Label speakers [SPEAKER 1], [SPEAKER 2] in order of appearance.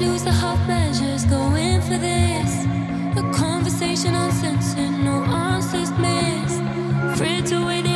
[SPEAKER 1] lose the half measures, going for this. A conversation uncensored, no answers missed. Afraid to wait.